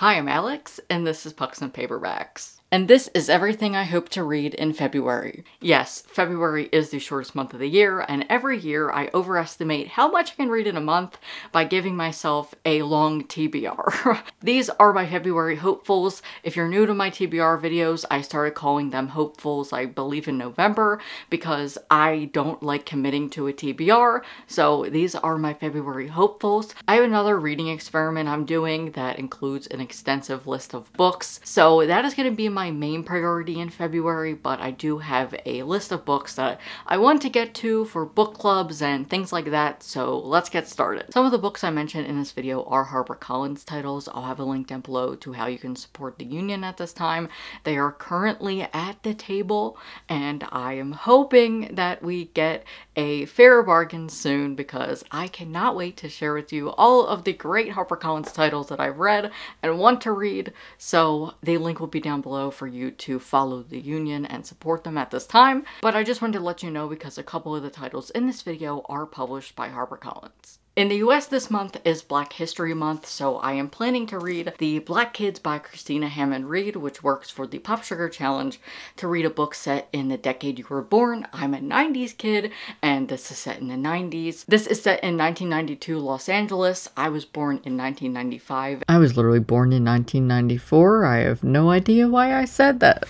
Hi, I'm Alex, and this is Pucks and Paperbacks. And this is everything I hope to read in February. Yes, February is the shortest month of the year, and every year I overestimate how much I can read in a month by giving myself a long TBR. These are my February hopefuls. If you're new to my TBR videos, I started calling them hopefuls, I believe in November, because I don't like committing to a TBR, so these are my February hopefuls. I have another reading experiment I'm doing that includes an extensive list of books, so that is going to be my main priority in February, but I do have a list of books that I want to get to for book clubs and things like that, so let's get started. Some of the books I mentioned in this video are HarperCollins titles. I'll have a link down below to how you can support the union at this time. They are currently at the table, and I am hoping that we get a fair bargain soon because I cannot wait to share with you all of the great HarperCollins titles that I've read and want to read, so the link will be down below for you to follow the union and support them at this time, but I just wanted to let you know because a couple of the titles in this video are published by HarperCollins. In the US this month is Black History Month, so I am planning to read The Black Kids by Christina Hammond Reid, which works for the Pop Sugar Challenge, to read a book set in the decade you were born. I'm a 90s kid, and this is set in the 90s. This is set in 1992 Los Angeles. I was born in 1995. I was literally born in 1994. I have no idea why I said that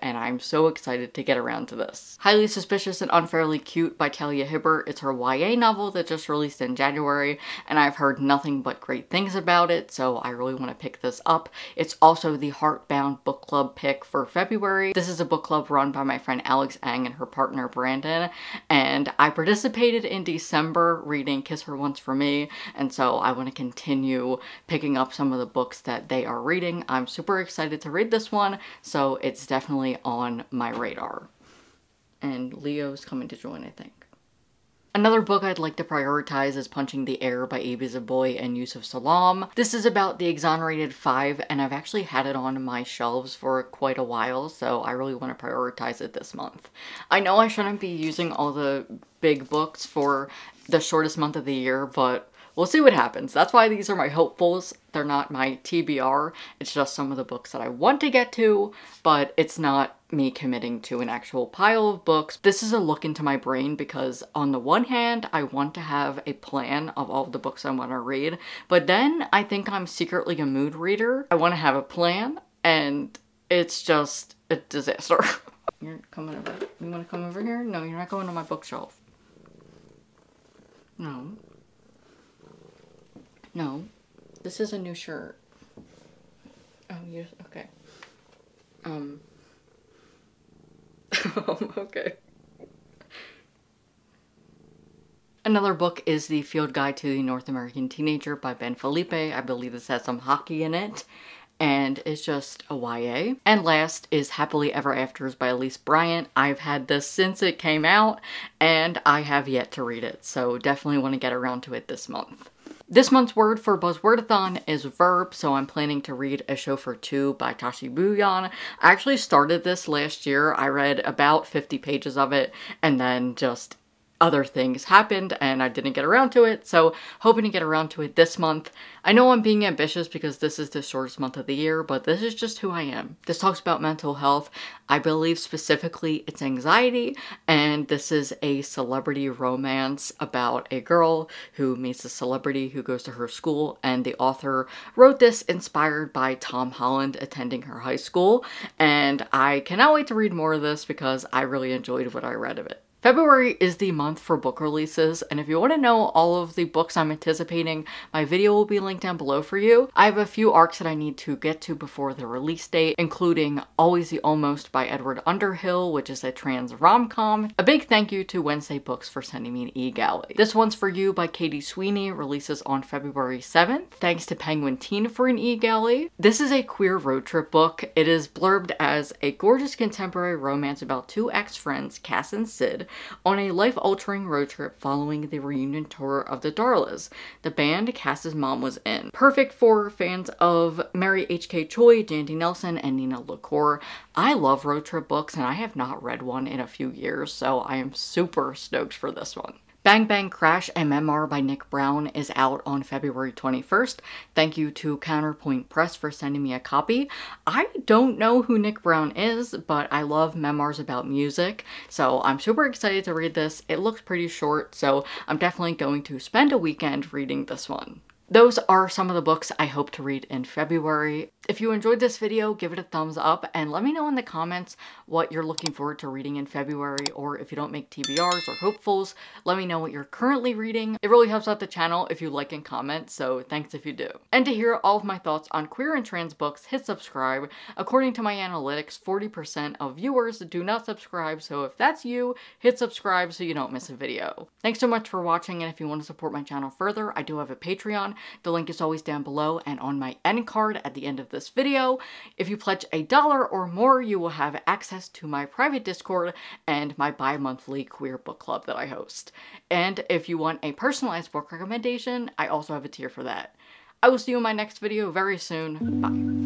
and I'm so excited to get around to this. Highly Suspicious and Unfairly Cute by Talia Hibbert. It's her YA novel that just released in January, and I've heard nothing but great things about it, so I really want to pick this up. It's also the Heartbound book club pick for February. This is a book club run by my friend Alex Ang and her partner Brandon, and I participated in December reading Kiss Her Once for Me, and so I want to continue picking up some of the books that they are reading. I'm super excited to read this one, so it's definitely on my radar. And Leo's coming to join, I think. Another book I'd like to prioritize is Punching the Air by Ibi Zoboi and Yusef Salaam. This is about the Exonerated Five, and I've actually had it on my shelves for quite a while, so I really want to prioritize it this month. I know I shouldn't be using all the big books for the shortest month of the year, but we'll see what happens. That's why these are my hopefuls. They're not my TBR. It's just some of the books that I want to get to, but it's not me committing to an actual pile of books. This is a look into my brain because on the one hand, I want to have a plan of all the books I want to read, but then I think I'm secretly a mood reader. I want to have a plan and it's just a disaster. you're coming over. You want to come over here? No, you're not going to my bookshelf. No. No, this is a new shirt. Oh, you okay. Um. okay. Another book is The Field Guide to the North American Teenager by Ben Philippe. I believe this has some hockey in it and it's just a YA. And last is Happily Ever Afters by Elise Bryant. I've had this since it came out and I have yet to read it, so definitely want to get around to it this month. This month's word for Buzzwordathon is verb, so I'm planning to read A Show for Two by Tashie Bhuiyan. I actually started this last year. I read about 50 pages of it and then just other things happened and I didn't get around to it, so hoping to get around to it this month. I know I'm being ambitious because this is the shortest month of the year, but this is just who I am. This talks about mental health. I believe specifically it's anxiety, and this is a celebrity romance about a girl who meets a celebrity who goes to her school, and the author wrote this inspired by Tom Holland attending her high school, and I cannot wait to read more of this because I really enjoyed what I read of it. February is the month for book releases, and if you want to know all of the books I'm anticipating, my video will be linked down below for you. I have a few arcs that I need to get to before the release date, including Always the Almost by Edward Underhill, which is a trans rom-com. A big thank you to Wednesday Books for sending me an e-galley. This One's For You by Katie Sweeney releases on February 7th. Thanks to Penguin Teen for an e-galley. This is a queer road trip book. It is blurbed as a gorgeous contemporary romance about two ex-friends, Cass and Sid, on a life-altering road trip following the reunion tour of the Darlas. The band Cass's mom was in. Perfect for fans of Mary H.K. Choi, Jandy Nelson, and Nina LaCour. I love road trip books and I have not read one in a few years, so I am super stoked for this one. Bang Bang Crash, memoir by Nic Brown, is out on February 21st. Thank you to Counterpoint Press for sending me a copy. I don't know who Nic Brown is, but I love memoirs about music, so I'm super excited to read this. It looks pretty short, so I'm definitely going to spend a weekend reading this one. Those are some of the books I hope to read in February. If you enjoyed this video, give it a thumbs up and let me know in the comments what you're looking forward to reading in February or if you don't make TBRs or hopefuls, let me know what you're currently reading. It really helps out the channel if you like and comment, so thanks if you do. And to hear all of my thoughts on queer and trans books, hit subscribe. According to my analytics, 40% of viewers do not subscribe, so if that's you, hit subscribe so you don't miss a video. Thanks so much for watching, and if you want to support my channel further, I do have a Patreon. The link is always down below and on my end card at the end of this video. If you pledge a dollar or more, you will have access to my private Discord and my bi-monthly queer book club that I host. And if you want a personalized book recommendation, I also have a tier for that. I will see you in my next video very soon. Bye.